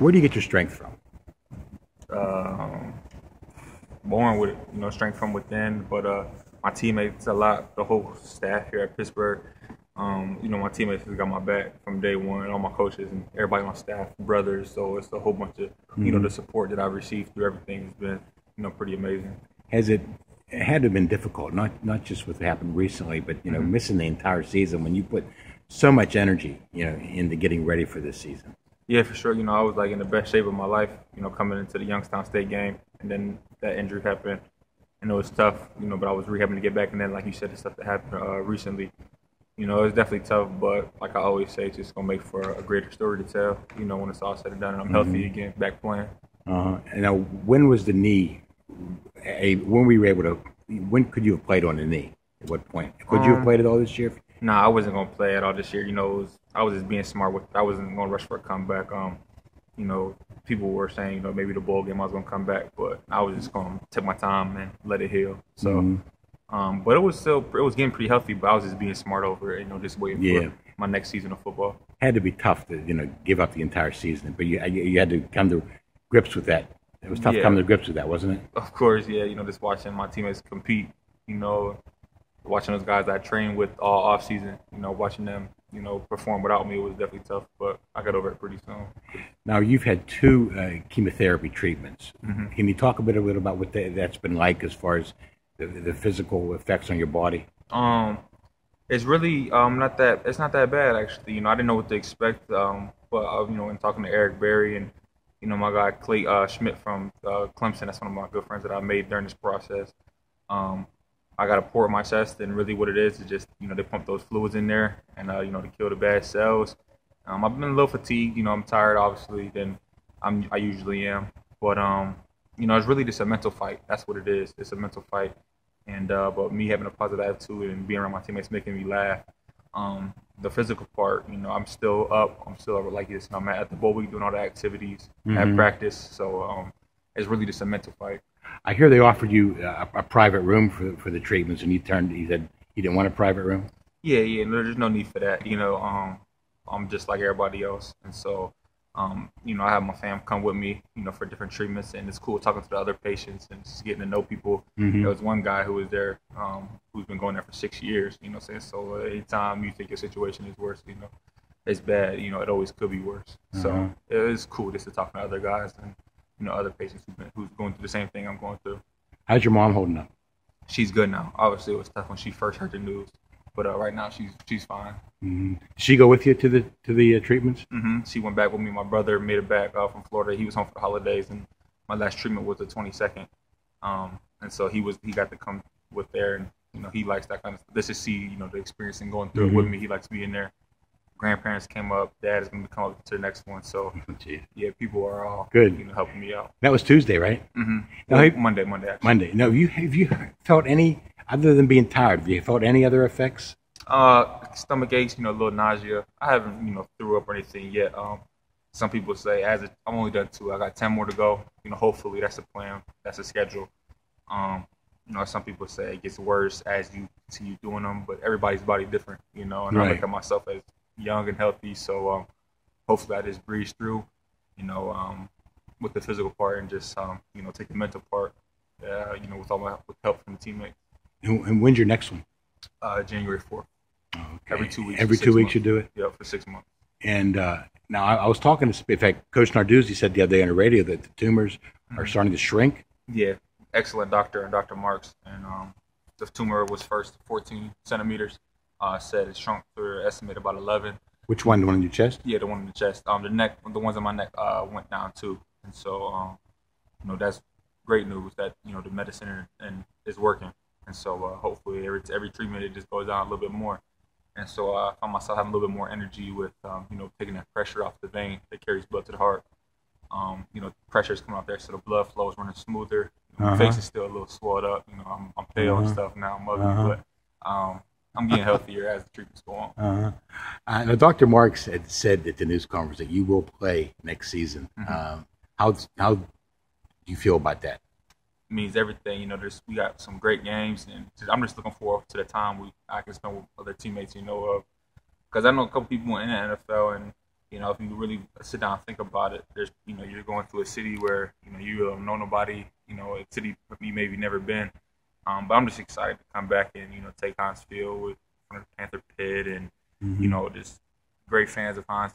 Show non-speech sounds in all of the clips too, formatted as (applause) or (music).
Where do you get your strength from? Um, born with you know strength from within, but uh, my teammates a lot, the whole staff here at Pittsburgh. Um, you know, my teammates have got my back from day one, all my coaches and everybody on staff, brothers. So it's a whole bunch of, you know, Mhm. the support that I've received through everything has been, you know, pretty amazing. Has it, it had to have been difficult, not not just what happened recently, but you know, Mhm. missing the entire season when you put so much energy, you know, into getting ready for this season. Yeah, for sure. You know, I was like in the best shape of my life, you know, coming into the Youngstown State game. And then that injury happened. And it was tough, you know, but I was rehabbing to get back. And then, like you said, the stuff that happened uh, recently, you know, it was definitely tough. But like I always say, it's just going to make for a greater story to tell, you know, when it's all said and done and I'm healthy Mhm. again, back playing. Uh-huh. And now, when was the knee? A, when were you able to? When could you have played on the knee? At what point could you have Um, played it all this year? Nah, I wasn't gonna play at all this year. You know, it was, I was just being smart with. I wasn't gonna rush for a comeback. Um, you know, people were saying, you know, maybe the bowl game I was gonna come back, but I was just gonna take my time and let it heal. So, Mhm. um, but it was still, it was getting pretty healthy. But I was just being smart over it. You know, just waiting Yeah. for my next season of football. Had to be tough to you know give up the entire season, but you you had to come to grips with that. It was tough Yeah. coming to grips with that, wasn't it? Of course, yeah. You know, just watching my teammates compete. You know, watching those guys I trained with all off season. You know, watching them, you know, perform without me was definitely tough. But I got over it pretty soon. Now you've had two uh, chemotherapy treatments. Mhm. Can you talk a bit, a bit about what that, that's been like as far as the, the physical effects on your body? Um, it's really um not that it's not that bad actually. You know, I didn't know what to expect. Um, but uh, you know, in talking to Eric Berry and you know my guy Clate uh, Schmidt from uh, Clemson, that's one of my good friends that I made during this process. Um, I got a port in my chest, and really what it is is just you know they pump those fluids in there, and uh, you know to kill the bad cells. Um, I've been a little fatigued. You know, I'm tired obviously than I'm I usually am, but um, you know it's really just a mental fight. That's what it is. It's a mental fight and uh, but me having a positive attitude and being around my teammates making me laugh. Um, the physical part, you know, I'm still up. I'm still up like this, and I'm at the bowl week doing all the activities Mhm. at practice. So um, it's really just a mental fight. I hear they offered you a, a private room for for the treatments, and you turned. You said you didn't want a private room. Yeah, yeah. No, there's no need for that. You know, um, I'm just like everybody else, and so um, you know, I have my fam come with me, you know, for different treatments, and it's cool talking to the other patients and just getting to know people. Mhm. There was one guy who was there, um, who's been going there for six years. You know, what I'm saying so. Uh, anytime you think your situation is worse, you know, it's bad. You know, it always could be worse. Uh-huh. So it is cool just to talk to other guys and you know other patients who've been, who's going through the same thing I'm going through. How's your mom holding up? She's good now. Obviously, it was tough when she first heard the news, but uh, right now she's she's fine. hmm she go with you to the to the uh, treatments? hmm She went back with me. My brother made it back uh, from Florida. He was home for the holidays, and my last treatment was the 22nd. Um, and so he was he got to come with there, and you know he likes that kind of. Let's just see you know the experience and going through it with me. He likes being there. Grandparents came up. Dad is going to come up to the next one. So (laughs) Jeez. yeah, people are all Good. You know, helping me out. That was Tuesday, right? hmm Now, Well, Monday, Monday. Actually. Monday. No, you have you felt any other than being tired? Have you felt any other effects? Uh, stomach aches, you know, a little nausea. I haven't, you know, threw up or anything yet. Um, some people say as it, I'm only done two. I got ten more to go. You know, hopefully that's the plan. That's the schedule. Um, you know, some people say it gets worse as you continue doing them, but everybody's body different. You know, and I Right. look at myself as young and healthy, so um, hopefully I just breeze through. You know, um, with the physical part and just um, you know, take the mental part. Uh, you know, with all my with help from the teammates. And, and when's your next one? Uh, January fourth. Okay. Every two weeks. Every two weeks months. you do it. Yeah, for six months. And uh, now I, I was talking to, in fact, Coach Narduzzi said the other day on the radio that the tumors are Mhm. starting to shrink. Yeah, excellent doctor, and Dr. Marks. And um, the tumor was first 14 centimeters. Uh, said it shrunk to estimate about 11. Which one? The one in your chest? Yeah, the one in the chest. Um, the neck, the ones in my neck, uh, went down too. And so, um, you know, that's great news that you know the medicine and, and is working. And so, uh, hopefully, every every treatment it just goes down a little bit more. And so, uh, I found myself having a little bit more energy with, um, you know, taking that pressure off the vein that carries blood to the heart. Um, you know, pressure is coming out there, so the blood flow is running smoother. My Uh-huh. face is still a little swelled up. You know, I'm, I'm pale and Uh-huh. stuff now, I'm ugly, Uh-huh. but um, I'm getting healthier as the treatments go on. Uh-huh. Uh, now, Dr. Marks had said at the news conference that you will play next season. Mhm. Um, how how do you feel about that? It means everything. You know, there's we got some great games, and just, I'm just looking forward to the time we I can spend with other teammates. You know, of because I know a couple people in the NFL, and you know, if you really sit down and think about it, there's, you know, you're going to a city where, you know, you don't know nobody, you know, a city you maybe never been. Um, but I'm just excited to come back and, you know, take Heinz with Panther Pit and, mm-hmm. you know, just great fans of Heinz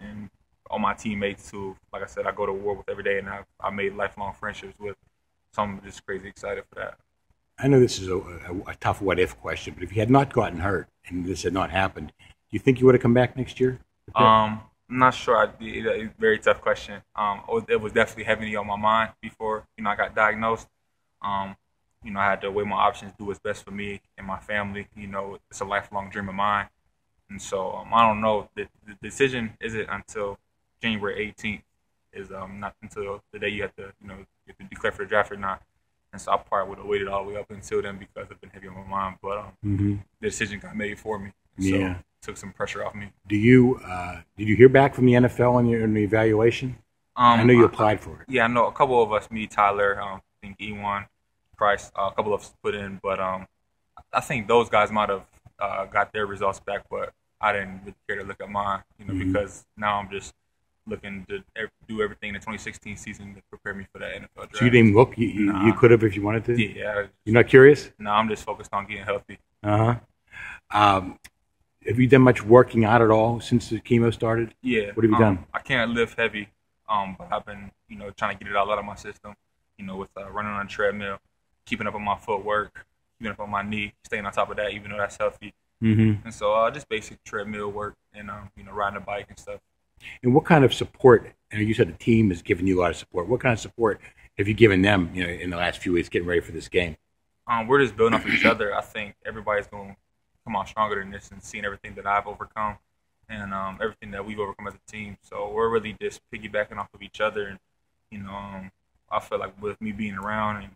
and all my teammates who, like I said, I go to war with every day and I've, I made lifelong friendships with. So I'm just crazy excited for that. I know this is a, a, a tough what if question, but if you had not gotten hurt and this had not happened, do you think you would have come back next year? Um, I'm not sure. I, it, a very tough question. Um, it was definitely heavily on my mind before you know I got diagnosed. Um, you know, I had to weigh my options, do what's best for me and my family. You know, it's a lifelong dream of mine, and so um, I don't know. The, the decision isn't until January 18th. Is um, not until the day you have to you know you have to declare for the draft or not. And so I probably would have waited all the way up until then because I've been heavy on my mind. But um, mm-hmm. the decision got made for me. So, yeah took some pressure off me. Do you uh, did you hear back from the NFL on your the evaluation? Um, I know you applied for it. Yeah, I know a couple of us, me, Tyler, um, I think Ewan, Price, uh, a couple of us put in, but um, I think those guys might have uh, got their results back, but I didn't really care to look at mine, you know, mm-hmm. because now I'm just looking to do everything in the 2016 season to prepare me for that NFL draft. So you didn't look? You, nah. you could have if you wanted to? Yeah. You're not curious? No, I'm just focused on getting healthy. Uh-huh. Um, have you done much working out at all since the chemo started? Yeah. What have you um, done? I can't lift heavy, um, but I've been, you know, trying to get it all out of my system. You know, with uh, running on a treadmill, keeping up on my footwork, keeping up on my knee, staying on top of that, even though that's healthy. Mm-hmm. And so, uh, just basic treadmill work and, um, you know, riding a bike and stuff. And what kind of support? And you said the team has given you a lot of support. What kind of support have you given them, you know, in the last few weeks getting ready for this game? Um, we're just building off each other. I think everybody's going to come out stronger than this and seeing everything that I've overcome and um, everything that we've overcome as a team. So we're really just piggybacking off of each other. And, you know, um, I feel like with me being around and,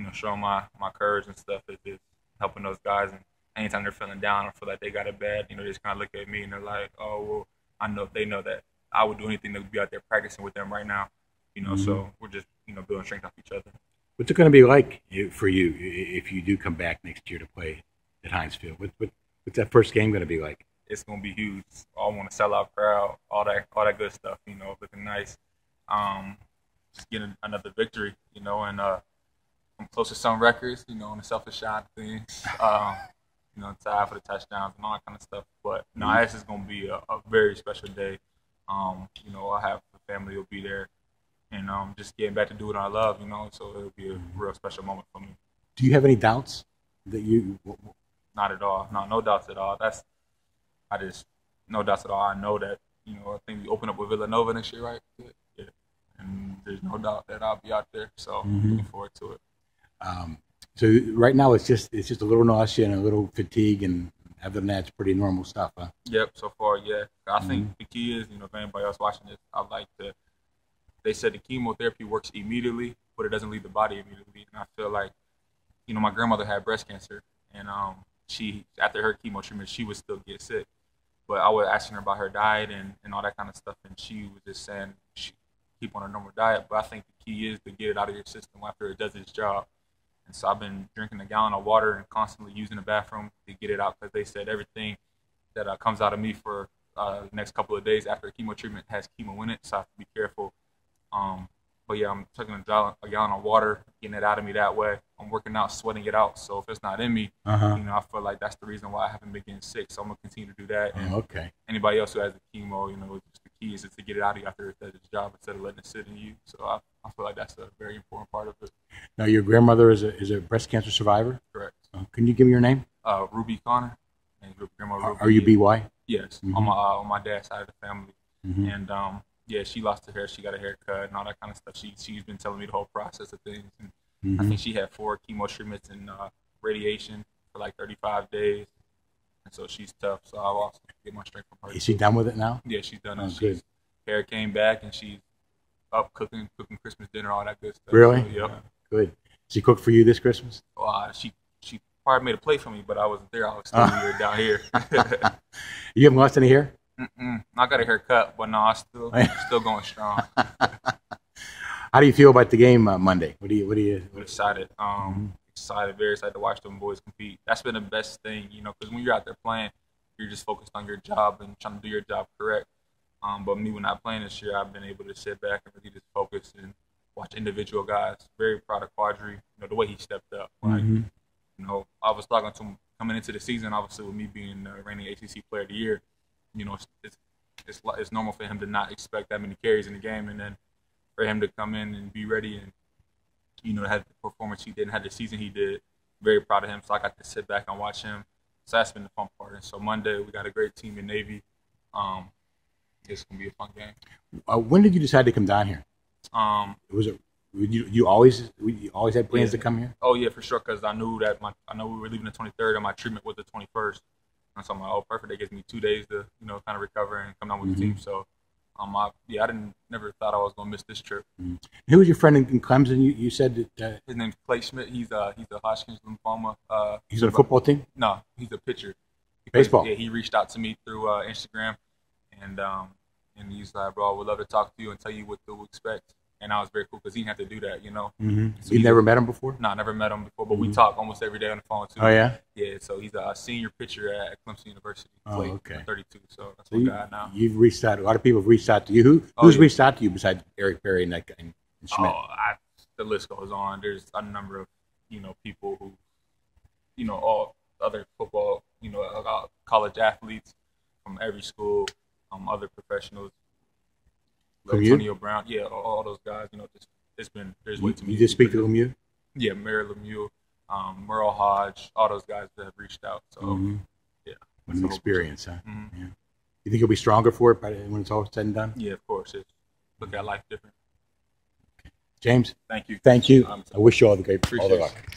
you know, showing my, my courage and stuff is just helping those guys. And anytime they're feeling down or feel like they got it bad, you know, they just kind of look at me and they're like, oh, well, I know they know that I would do anything to be out there practicing with them right now. You know, mm-hmm. so we're just, you know, building strength off each other. What's it going to be like for you if you do come back next year to play at Heinz Field? What, what, what's that first game going to be like? It's going to be huge. I want to sell out crowd, all that, all that good stuff. You know, looking nice. Um, just getting another victory. You know, and uh, I'm close to some records. You know, on the selfish shot things. Um, you know, tie for the touchdowns and all that kind of stuff. But no, mm-hmm. this is going to be a, a, very special day. Um, you know, I have the family will be there, and um, just getting back to do what I love. You know, so it'll be a mm-hmm. real special moment for me. Do you have any doubts that you not at all. No, no doubts at all. That's I just no doubts at all. I know that you know I think we open up with Villanova next year, right? Yeah, and there's no doubt that I'll be out there. So mm-hmm. looking forward to it. Um, so right now it's just it's just a little nausea and a little fatigue, and other than that, it's pretty normal stuff, huh? Yep. So far, yeah. I mm-hmm. think the key is, you know, if anybody else watching this, I like to. They said the chemotherapy works immediately, but it doesn't leave the body immediately, and I feel like, you know, my grandmother had breast cancer, and um, she after her chemo treatment she would still get sick. But I was asking her about her diet and, and all that kind of stuff, and she was just saying she keep on a normal diet. But I think the key is to get it out of your system after it does its job. And so I've been drinking a gallon of water and constantly using the bathroom to get it out because they said everything that uh, comes out of me for uh, the next couple of days after chemo treatment has chemo in it. So I have to be careful. Um, but yeah, I'm taking a gallon, a gallon of water, getting it out of me that way. I'm working out, sweating it out. So if it's not in me, uh-huh. you know, I feel like that's the reason why I haven't been getting sick. So I'm gonna continue to do that. And okay. Anybody else who has the chemo, you know, just the key is to get it out of you after it does its job instead of letting it sit in you. So I, I feel like that's a very important part of it. Now, your grandmother is a is a breast cancer survivor. Correct. Uh, can you give me your name? Uh, Ruby Conner. And grandma Ruby. Are you BY? Yes, mm-hmm. on my uh, on my dad's side of the family, mm-hmm. and um, yeah, she lost her hair, she got a haircut, and all that kind of stuff. She she's been telling me the whole process of things, and mm-hmm. I think she had four chemo treatments and uh, radiation for like 35 days, and so she's tough. So I'll also get my strength from her. Is she done with it now? Yeah, she's done. Oh, it. She's, hair came back, and she's up cooking, cooking Christmas dinner, all that good stuff. Really? So, yep. Good. She cooked for you this Christmas? Uh, she she probably made a plate for me, but I wasn't there. I was still here down here. (laughs) you haven't lost any hair? Mm-mm. I got a haircut, but no, I still (laughs) still going strong. (laughs) How do you feel about the game uh, Monday? What do you? What do you? What... Excited. Um, mm-hmm. Excited. Very excited to watch them boys compete. That's been the best thing, you know, because when you're out there playing, you're just focused on your job and trying to do your job correct. Um, but me, when not playing this year, I've been able to sit back and really just focus and watch individual guys. Very proud of Qadree. You know the way he stepped up. Like Mhm. you know, I was talking to him coming into the season. Obviously, with me being the reigning ACC Player of the Year, you know, it's it's it's, it's normal for him to not expect that many carries in the game, and then for him to come in and be ready and you know have the performance he did and had the season he did. Very proud of him. So I got to sit back and watch him. So that's been the fun part. And so Monday we got a great team in Navy. Um, it's gonna be a fun game. Uh, when did you decide to come down here? Um, Was it you, you always you always had plans Yeah. to come here? Oh yeah, for sure. Because I knew that my I know we were leaving the 23rd, and my treatment was the 21st. And so I'm like, oh, perfect. That gives me two days to you know kind of recover and come down with the team. So, um, I, yeah, I didn't never thought I was gonna miss this trip. Who was your friend in, Clemson? You, you said that uh, His name's Clate Schmidt. He's uh he's a Hodgkin's lymphoma. Uh, he's on the football team. no, he's a pitcher. He plays- Baseball. Yeah, he reached out to me through uh, Instagram, and um, and he's like, bro, I would love to talk to you and tell you what to expect. And I was very cool because he didn't have to do that, you know. Mm-hmm. So you never met him before? No, I never met him before, but we Mhm. talk almost every day on the phone too. Oh yeah. Yeah, so he's a senior pitcher at Clemson University. Oh, okay. 32, so that's So my you, guy now. you've reached out. A lot of people have reached out to you. Who Oh, who's yeah. reached out to you besides Eric Berry and that guy and and Schmidt? Oh, I, the list goes on. There's a number of you know people who, you know, all other football, you know, college athletes from every school, um, other professionals. You? Antonio Brown, yeah, all, all those guys. You know, just it's been there's way You, too you just speak to Lemieux. Yeah, Mario Lemieux, um, Merle Hodge, all those guys that have reached out. So Mhm. yeah, What an experience, huh? mhm. Yeah. You think you'll be stronger for it by when it's all said and done? yeah, of course, it's look at life different. James, Thank you. thank you. Um, I wish you all the great all the luck.